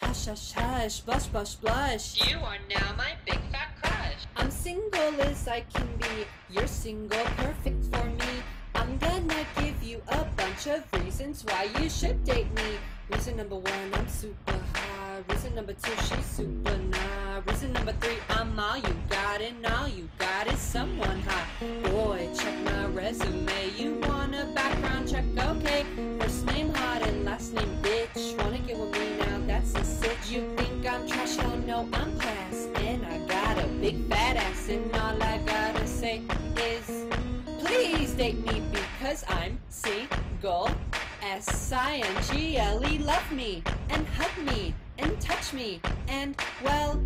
Hush, hush, hush, blush, blush, blush. You are now my big fat crush. I'm single as I can be. You're single, perfect for me. I'm gonna give you a bunch of reasons why you should date me. Reason number one, I'm super high. Reason number two, she's super nah. Reason number three, I'm all you got, and all you got is someone hot. No, I'm class. And I got a big fat ass, and all I gotta say is. Please date me because I'm single. S-I-N-G-L-E, love me and hug me and touch me and well,